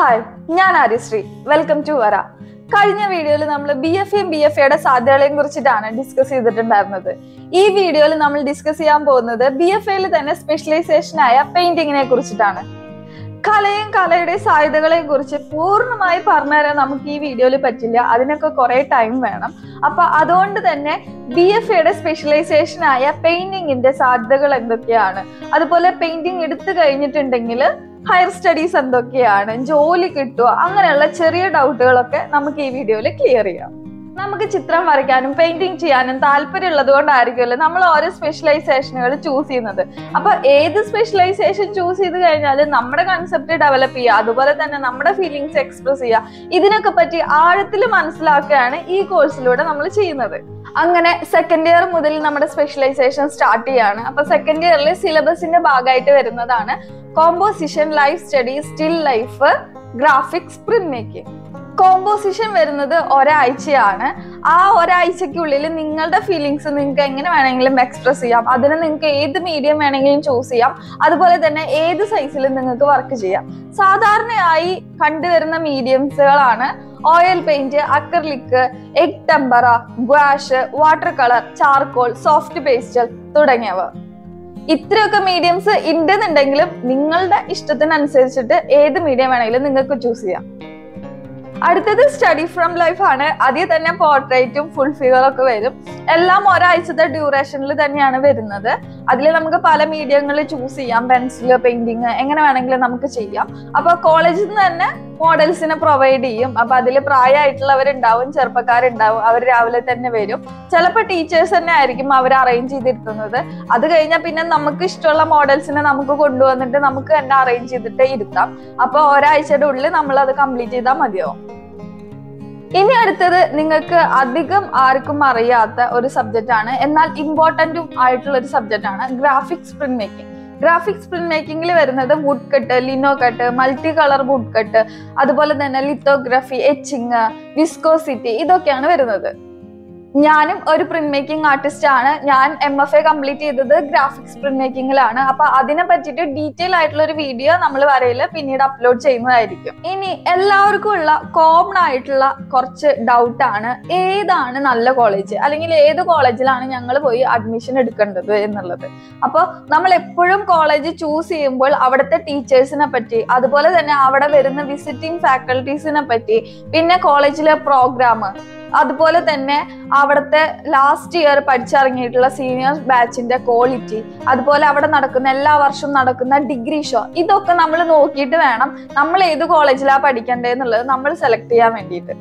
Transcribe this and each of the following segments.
Hi ഞാൻ Aryasree welcome to വര കഴിഞ്ഞ വീഡിയോയിൽ നമ്മൾ B F M B F എയുടെ സാധ്യതകളെയും കുറിച്ചിട്ടാണ് ഡിസ്കസ് ചെയ്തിട്ടുണ്ടായിരുന്നത്. ഈ വീഡിയോയിൽ നമ്മൾ ഡിസ്കസ് ചെയ്യാൻ പോകുന്നത് ബി എഫ് എയിൽ തന്നെ സ്പെഷ്യലൈസേഷൻ ആയ പെയിന്റിങ്ങിനെ കുറിച്ചിട്ടാണ്. കലയും കലയുടെ സാധ്യതകളെയും കുറിച്ച് പൂർണമായി പറഞ്ഞുതരാൻ നമുക്ക് ഈ വീഡിയോയിൽ പറ്റില്ല. അതിനൊക്കെ കുറെ ടൈം വേണം. അപ്പൊ അതുകൊണ്ട് തന്നെ ബി എഫ് എയുടെ സ്പെഷ്യലൈസേഷൻ ആയ പെയിന്റിങ്ങിന്റെ സാധ്യതകൾ എന്തൊക്കെയാണ്? അതുപോലെ പെയിന്റിങ് എടുത്തു കഴിഞ്ഞിട്ടുണ്ടെങ്കിൽ ഹയർ സ്റ്റഡീസ് എന്തൊക്കെയാണ്? ജോലി കിട്ടുക അങ്ങനെയുള്ള ചെറിയ ഡൗട്ടുകളൊക്കെ നമുക്ക് ഈ വീഡിയോയിൽ ക്ലിയർ ചെയ്യാം. നമുക്ക് ചിത്രം വരയ്ക്കാനും പെയിന്റിങ് ചെയ്യാനും താല്പര്യമുള്ളത് കൊണ്ടായിരിക്കുമല്ലോ നമ്മൾ ഓരോ സ്പെഷ്യലൈസേഷനുകൾ ചൂസ് ചെയ്യുന്നത്. അപ്പൊ ഏത് സ്പെഷ്യലൈസേഷൻ ചൂസ് ചെയ്ത് കഴിഞ്ഞാൽ നമ്മുടെ കൺസെപ്റ്റ് ഡെവലപ്പ് ചെയ്യുക അതുപോലെ തന്നെ നമ്മുടെ ഫീലിങ്സ് എക്സ്പ്രസ് ചെയ്യുക ഇതിനൊക്കെ പറ്റി ആഴത്തിൽ മനസ്സിലാക്കുകയാണ് ഈ കോഴ്സിലൂടെ നമ്മൾ ചെയ്യുന്നത്. അങ്ങനെ സെക്കൻഡ് ഇയർ മുതൽ നമ്മുടെ സ്പെഷ്യലൈസേഷൻ സ്റ്റാർട്ട് ചെയ്യാണ്. അപ്പൊ സെക്കൻഡ് ഇയറിൽ സിലബസിന്റെ ഭാഗമായിട്ട് വരുന്നതാണ് composition life study still life graphics print making composition വരുന്നത് ഒരാഴ്ചയാണ്. ആ ഒരാഴ്ചക്കുള്ളിൽ നിങ്ങളുടെ ഫീലിങ്സ് നിങ്ങൾക്ക് എങ്ങനെ വേണമെങ്കിലും എക്സ്പ്രസ് ചെയ്യാം. അതിന് നിങ്ങൾക്ക് ഏത് മീഡിയം വേണമെങ്കിലും ചൂസ് ചെയ്യാം. അതുപോലെ തന്നെ ഏത് സൈസിലും നിങ്ങൾക്ക് വർക്ക് ചെയ്യാം. സാധാരണയായി കണ്ടുവരുന്ന മീഡിയംസുകളാണ് oil paint acrylic egg tempera gouache water colour charcoal soft pastel തുടങ്ങിയവ. ഇത്രയൊക്കെ മീഡിയംസ് ഉണ്ടെന്നുണ്ടെങ്കിലും നിങ്ങളുടെ ഇഷ്ടത്തിനനുസരിച്ചിട്ട് ഏത് മീഡിയം വേണമെങ്കിലും നിങ്ങൾക്ക് ചൂസ് ചെയ്യാം. അടുത്തത് സ്റ്റഡി ഫ്രം ലൈഫ് ആണ്. അതിൽ തന്നെ പോർട്രേറ്റും ഫുൾ ഫിഗർ ഒക്കെ വരും. എല്ലാം ഒരാഴ്ചത്തെ ഡ്യൂറേഷനിൽ തന്നെയാണ് വരുന്നത്. അതിൽ നമുക്ക് പല മീഡിയങ്ങളിൽ ചൂസ് ചെയ്യാം പെൻസിൽ പെയിന്റിങ് എങ്ങനെ വേണമെങ്കിലും നമുക്ക് ചെയ്യാം. അപ്പൊ കോളേജിൽ നിന്ന് തന്നെ മോഡൽസിനെ പ്രൊവൈഡ് ചെയ്യും. അപ്പൊ അതിൽ പ്രായമായിട്ടുള്ളവരുണ്ടാവും ചെറുപ്പക്കാരുണ്ടാവും അവർ രാവിലെ തന്നെ വരും. ചിലപ്പോൾ ടീച്ചേഴ്സ് തന്നെ ആയിരിക്കും അവർ അറേഞ്ച് ചെയ്തിരുത്തുന്നത്. അത് കഴിഞ്ഞാൽ പിന്നെ നമുക്ക് ഇഷ്ടമുള്ള മോഡൽസിനെ നമുക്ക് കൊണ്ടുവന്നിട്ട് നമുക്ക് തന്നെ അറേഞ്ച് ചെയ്തിട്ട് ഇരുത്താം. അപ്പൊ ഒരാഴ്ചയുടെ ഉള്ളിൽ നമ്മൾ അത് കംപ്ലീറ്റ് ചെയ്താൽ മതിയാവും. ഇനി അടുത്തത് നിങ്ങൾക്ക് അധികം ആർക്കും അറിയാത്ത ഒരു സബ്ജക്റ്റ് ആണ്. എന്നാൽ ഇമ്പോർട്ടന്റും ആയിട്ടുള്ള ഒരു സബ്ജക്റ്റ് ആണ് graphics print making graphics print മേക്കിംഗിൽ വരുന്നത് wood cut lino cut multi colour wood cut അതുപോലെ തന്നെ ലിത്തോഗ്രഫി എച്ചിങ് വിസ്കോസിറ്റി ഇതൊക്കെയാണ് വരുന്നത്. ഞാനും ഒരു പ്രിന്റ് മേക്കിംഗ് ആർട്ടിസ്റ്റ് ആണ്. ഞാൻ എം എഫ് എ കംപ്ലീറ്റ് ചെയ്തത് ഗ്രാഫിക്സ് പ്രിന്റ് മേക്കിംഗിലാണ് അപ്പൊ അതിനെ പറ്റിട്ട് ഡീറ്റെയിൽ ആയിട്ടുള്ള ഒരു വീഡിയോ നമ്മൾ വരയിൽ പിന്നീട് അപ്ലോഡ് ചെയ്യുന്നതായിരിക്കും. ഇനി എല്ലാവർക്കും ഉള്ള കോമൺ ആയിട്ടുള്ള കുറച്ച് ഡൗട്ട് ആണ് ഏതാണ് നല്ല കോളേജ് അല്ലെങ്കിൽ ഏത് കോളേജിലാണ് ഞങ്ങൾ പോയി അഡ്മിഷൻ എടുക്കേണ്ടത് എന്നുള്ളത്. അപ്പോൾ നമ്മൾ എപ്പോഴും കോളേജ് ചൂസ് ചെയ്യുമ്പോൾ അവിടുത്തെ ടീച്ചേഴ്സിനെ പറ്റി അതുപോലെ തന്നെ അവിടെ വരുന്ന വിസിറ്റിംഗ് ഫാക്കൽറ്റീസിനെ പറ്റി പിന്നെ കോളേജിലെ പ്രോഗ്രാം അതുപോലെ തന്നെ അവിടുത്തെ ലാസ്റ്റ് ഇയർ പഠിച്ചിറങ്ങിയിട്ടുള്ള സീനിയർ ബാച്ചിന്റെ ക്വാളിറ്റി അതുപോലെ അവിടെ നടക്കുന്ന എല്ലാ വർഷവും നടക്കുന്ന ഡിഗ്രി ഷോ ഇതൊക്കെ നമ്മൾ നോക്കിയിട്ട് വേണം നമ്മൾ ഏത് കോളേജിലാണ് പഠിക്കേണ്ടതെന്നുള്ളത് നമ്മൾ സെലക്ട് ചെയ്യാൻ വേണ്ടിയിട്ട്.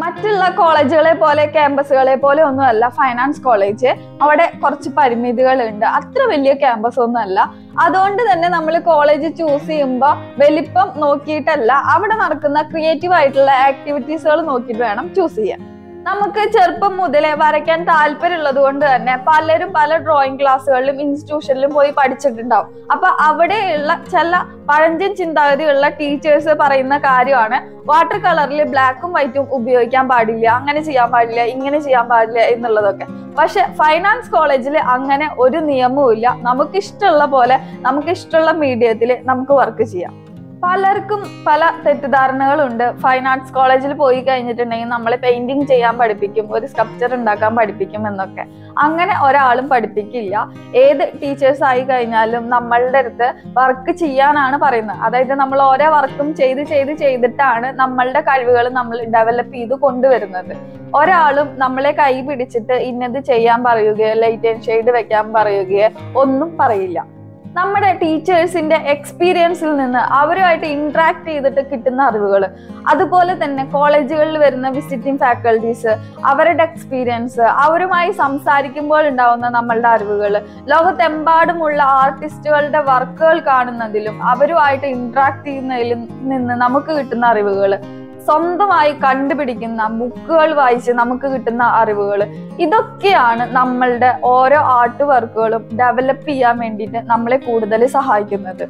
മറ്റുള്ള കോളേജുകളെ പോലെ ക്യാമ്പസുകളെ പോലെ ഒന്നുമല്ല ഫൈനാൻസ് കോളേജ് അവിടെ കുറച്ച് പരിമിതികളുണ്ട്. അത്ര വലിയ ക്യാമ്പസ് ഒന്നുമല്ല അതുകൊണ്ട് തന്നെ നമ്മൾ കോളേജ് ചൂസ് ചെയ്യുമ്പോൾ വലിപ്പം നോക്കിയിട്ടല്ല അവിടെ നടക്കുന്ന ക്രിയേറ്റീവ് ആയിട്ടുള്ള ആക്ടിവിറ്റീസുകൾ നോക്കിയിട്ട് വേണം ചൂസ് ചെയ്യാൻ. നമുക്ക് ചെറുപ്പം മുതലേ വരയ്ക്കാൻ താല്പര്യമുള്ളത് കൊണ്ട് തന്നെ പലരും പല ഡ്രോയിങ് ക്ലാസ്സുകളിലും ഇൻസ്റ്റിറ്റ്യൂഷനിലും പോയി പഠിച്ചിട്ടുണ്ടാവും. അപ്പൊ അവിടെയുള്ള ചില പഴഞ്ചൻ ചിന്താഗതിയുള്ള ടീച്ചേഴ്സ് പറയുന്ന കാര്യമാണ് വാട്ടർ കളറിൽ ബ്ലാക്കും വൈറ്റും ഉപയോഗിക്കാൻ പാടില്ല അങ്ങനെ ചെയ്യാൻ പാടില്ല ഇങ്ങനെ ചെയ്യാൻ പാടില്ല എന്നുള്ളതൊക്കെ. പക്ഷെ ഫൈനാൻസ് കോളേജിൽ അങ്ങനെ ഒരു നിയമവും ഇല്ല നമുക്ക് ഇഷ്ടമുള്ള പോലെ നമുക്ക് ഇഷ്ടമുള്ള മീഡിയത്തിൽ നമുക്ക് വർക്ക് ചെയ്യാം. പലർക്കും പല തെറ്റിദ്ധാരണകളുണ്ട്. ഫൈൻ ആർട്സ് കോളേജിൽ പോയി കഴിഞ്ഞിട്ടുണ്ടെങ്കിൽ നമ്മളെ പെയിന്റിങ് ചെയ്യാൻ പഠിപ്പിക്കും ഒരു സ്ട്രക്ചർ ഉണ്ടാക്കാൻ പഠിപ്പിക്കും എന്നൊക്കെ. അങ്ങനെ ഒരാളും പഠിപ്പിക്കില്ല. ഏത് ടീച്ചേഴ്സ് ആയി കഴിഞ്ഞാലും നമ്മളുടെ അടുത്ത് വർക്ക് ചെയ്യാനാണ് പറയുന്നത്. അതായത് നമ്മൾ ഓരോ വർക്കും ചെയ്ത് ചെയ്ത് ചെയ്തിട്ടാണ് നമ്മളുടെ കഴിവുകൾ നമ്മൾ ഡെവലപ്പ് ചെയ്ത് കൊണ്ടുവരുന്നത്. ഒരാളും നമ്മളെ കൈ പിടിച്ചിട്ട് ഇന്നത് ചെയ്യാൻ പറയുകയോ ലൈറ്റ് ആൻഡ് ഷെയ്ഡ് വെക്കാൻ പറയുകയോ ഒന്നും പറയില്ല. നമ്മുടെ ടീച്ചേഴ്സിന്റെ എക്സ്പീരിയൻസിൽ നിന്ന് അവരുമായിട്ട് ഇന്ററാക്ട് ചെയ്തിട്ട് കിട്ടുന്ന അറിവുകൾ അതുപോലെ തന്നെ കോളേജുകളിൽ വരുന്ന വിസിറ്റിംഗ് ഫാക്കൽറ്റീസ് അവരുടെ എക്സ്പീരിയൻസ് അവരുമായി സംസാരിക്കുമ്പോൾ ഉണ്ടാവുന്ന നമ്മളുടെ അറിവുകൾ ലോകത്തെമ്പാടുമുള്ള ആർട്ടിസ്റ്റുകളുടെ വർക്കുകൾ കാണുന്നതിലും അവരുമായിട്ട് ഇന്ററാക്ട് ചെയ്യുന്നതിലും നിന്ന് നമുക്ക് കിട്ടുന്ന അറിവുകൾ സ്വന്തമായി കണ്ടുപിടിക്കുന്ന ബുക്കുകൾ വായിച്ച് നമുക്ക് കിട്ടുന്ന അറിവുകൾ ഇതൊക്കെയാണ് നമ്മളുടെ ഓരോ ആർട്ട് വർക്കുകളും ഡെവലപ്പ് ചെയ്യാൻ വേണ്ടിയിട്ട് നമ്മളെ കൂടുതൽ സഹായിക്കുന്നത്.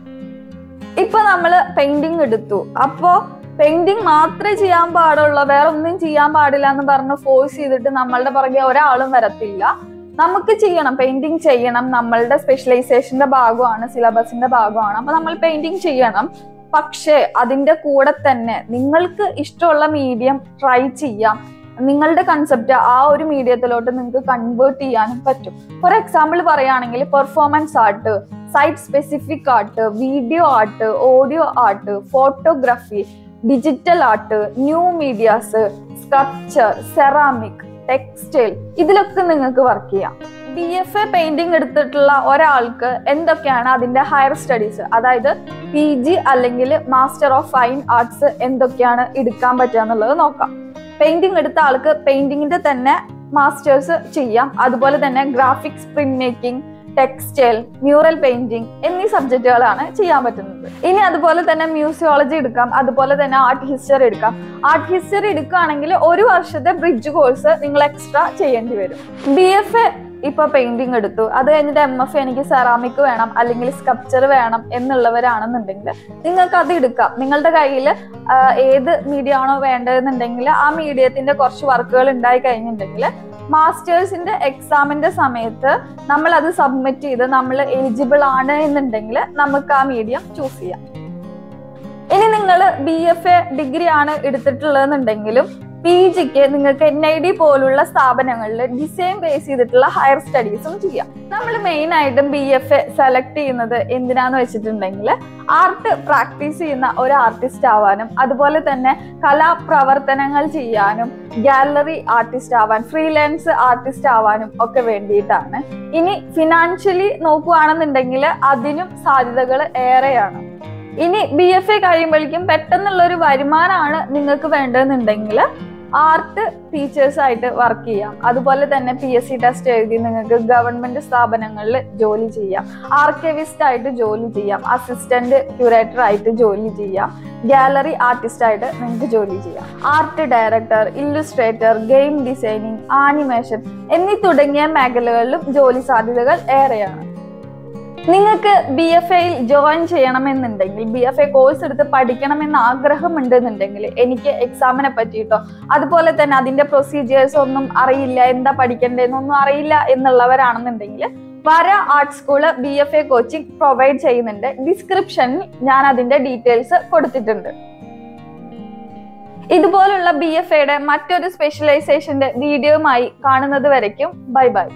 ഇപ്പൊ നമ്മൾ പെയിന്റിങ് എടുത്തു. അപ്പോ പെയിന്റിങ് മാത്രമേ ചെയ്യാൻ പാടുള്ളൂ വേറെ ഒന്നും ചെയ്യാൻ പാടില്ല എന്ന് പറഞ്ഞ് ഫോഴ്സ് ചെയ്തിട്ട് നമ്മളുടെ പുറകെ ഒരാളും വരത്തില്ല. നമുക്ക് ചെയ്യണം പെയിന്റിങ് ചെയ്യണം. നമ്മളുടെ സ്പെഷ്യലൈസേഷന്റെ ഭാഗമാണ് സിലബസിന്റെ ഭാഗമാണ്. അപ്പൊ നമ്മൾ പെയിന്റിങ് ചെയ്യണം. പക്ഷേ അതിന്റെ കൂടെ തന്നെ നിങ്ങൾക്ക് ഇഷ്ടമുള്ള മീഡിയം ട്രൈ ചെയ്യാം. നിങ്ങളുടെ കൺസെപ്റ്റ് ആ ഒരു മീഡിയത്തിലോട്ട് നിങ്ങൾക്ക് കൺവേർട്ട് ചെയ്യാനും പറ്റും. ഫോർ എക്സാമ്പിൾ പറയുകയാണെങ്കിൽ performance art site specific art video art audio art photography digital art new medias sculpture ceramic textile ഇതിലൊക്കെ നിങ്ങൾക്ക് വർക്ക് ചെയ്യാം. ബി എഫ് എ പെയിന്റിംഗ് എടുത്തിട്ടുള്ള ഒരാൾക്ക് എന്തൊക്കെയാണ് അതിന്റെ ഹയർ സ്റ്റഡീസ് അതായത് പി ജി അല്ലെങ്കിൽ മാസ്റ്റർ ഓഫ് ഫൈൻ ആർട്സ് എന്തൊക്കെയാണ് എടുക്കാൻ പറ്റുക എന്നുള്ളത് നോക്കാം. പെയിന്റിംഗ് എടുത്ത ആൾക്ക് പെയിന്റിങ്ങിന്റെ തന്നെ മാസ്റ്റേഴ്സ് ചെയ്യാം. അതുപോലെ തന്നെ graphics print making textile mural painting എന്നീ സബ്ജക്റ്റുകളാണ് ചെയ്യാൻ പറ്റുന്നത്. ഇനി അതുപോലെ തന്നെ മ്യൂസിയോളജി എടുക്കാം. അതുപോലെ തന്നെ ആർട്ട് ഹിസ്റ്ററി എടുക്കാം. ആർട്ട് ഹിസ്റ്ററി എടുക്കുകയാണെങ്കിൽ ഒരു വർഷത്തെ ബ്രിഡ്ജ് കോഴ്സ് നിങ്ങൾ എക്സ്ട്രാ ചെയ്യേണ്ടി വരും. ബി എഫ് എ ഇപ്പൊ പെയിന്റിംഗ് എടുത്തു. അത് കഴിഞ്ഞിട്ട് എം എഫ് എനിക്ക് സെറാമിക് വേണം അല്ലെങ്കിൽ സ്കൾപ്ചർ വേണം എന്നുള്ളവരാണെന്നുണ്ടെങ്കിൽ നിങ്ങൾക്ക് അത് എടുക്കാം. നിങ്ങളുടെ കയ്യിൽ ഏത് മീഡിയ ആണോ വേണ്ടതെന്നുണ്ടെങ്കിൽ ആ മീഡിയത്തിന്റെ കുറച്ച് വർക്കുകൾ ഉണ്ടായി കഴിഞ്ഞിട്ടുണ്ടെങ്കിൽ മാസ്റ്റേഴ്സിന്റെ എക്സാമിന്റെ സമയത്ത് നമ്മൾ അത് സബ്മിറ്റ് ചെയ്ത് നമ്മൾ എലിജിബിൾ ആണ് എന്നുണ്ടെങ്കിൽ നമുക്ക് ആ മീഡിയം ചൂസ് ചെയ്യാം. ഇനി നിങ്ങൾ ബി എഫ് എ ഡിഗ്രി ആണ് എടുത്തിട്ടുള്ളതെന്നുണ്ടെങ്കിലും പി ജിക്ക് നിങ്ങൾക്ക് എൻ ഐ ഡി പോലുള്ള സ്ഥാപനങ്ങളിൽ ഡിസൈൻ ബേസ് ചെയ്തിട്ടുള്ള ഹയർ സ്റ്റഡീസും ചെയ്യാം. നമ്മൾ മെയിൻ ആയിട്ടും ബി എഫ് എ സെലക്ട് ചെയ്യുന്നത് എന്തിനാന്ന് വെച്ചിട്ടുണ്ടെങ്കിൽ ആർട്ട് പ്രാക്ടീസ് ചെയ്യുന്ന ഒരു ആർട്ടിസ്റ്റ് ആവാനും അതുപോലെ തന്നെ കലാപ്രവർത്തനങ്ങൾ ചെയ്യാനും ഗാലറി ആർട്ടിസ്റ്റ് ആവാൻ ഫ്രീലാൻസ് ആർട്ടിസ്റ്റ് ആവാനും ഒക്കെ വേണ്ടിയിട്ടാണ്. ഇനി ഫിനാൻഷ്യലി നോക്കുകയാണെന്നുണ്ടെങ്കിൽ അതിനും സാധ്യതകൾ ഏറെയാണ്. ഇനി ബി എഫ് എ കഴിയുമ്പോഴേക്കും പെട്ടെന്നുള്ള ഒരു വരുമാനമാണ് നിങ്ങൾക്ക് വേണ്ടതെന്നുണ്ടെങ്കിൽ ആർട്ട് ടീച്ചേഴ്സ് ആയിട്ട് വർക്ക് ചെയ്യാം. അതുപോലെ തന്നെ പി എസ് സി ടെസ്റ്റ് എഴുതി നിങ്ങൾക്ക് ഗവൺമെന്റ് സ്ഥാപനങ്ങളിൽ ജോലി ചെയ്യാം. ആർക്കൈവിസ്റ്റ് ആയിട്ട് ജോലി ചെയ്യാം. അസിസ്റ്റന്റ് ക്യൂറേറ്റർ ആയിട്ട് ജോലി ചെയ്യാം. ഗാലറി ആർട്ടിസ്റ്റ് ആയിട്ട് നിങ്ങൾക്ക് ജോലി ചെയ്യാം. Art director illustrator game designing animation എന്നീ തുടങ്ങിയ മേഖലകളിലും ജോലി സാധ്യതകൾ ഏറെയാണ്. നിങ്ങൾക്ക് ബി എഫ് എയിൽ ജോയിൻ ചെയ്യണമെന്നുണ്ടെങ്കിൽ ബി എഫ് എ കോഴ്സ് എടുത്ത് പഠിക്കണമെന്ന് ആഗ്രഹമുണ്ടെന്നുണ്ടെങ്കിൽ എനിക്ക് എക്സാമിനെ പറ്റിയിട്ടോ അതുപോലെ തന്നെ അതിന്റെ പ്രൊസീജിയേഴ്സ് ഒന്നും അറിയില്ല എന്താ പഠിക്കേണ്ടതെന്നൊന്നും അറിയില്ല എന്നുള്ളവരാണെന്നുണ്ടെങ്കിൽ Vara art school B F A coaching provide ചെയ്യുന്നുണ്ട്. ഡിസ്ക്രിപ്ഷനിൽ ഞാൻ അതിന്റെ ഡീറ്റെയിൽസ് കൊടുത്തിട്ടുണ്ട്. ഇതുപോലുള്ള ബി എഫ് എയുടെ മറ്റൊരു സ്പെഷ്യലൈസേഷന്റെ വീഡിയോയുമായി കാണുന്നത് വരയ്ക്കും. Bye bye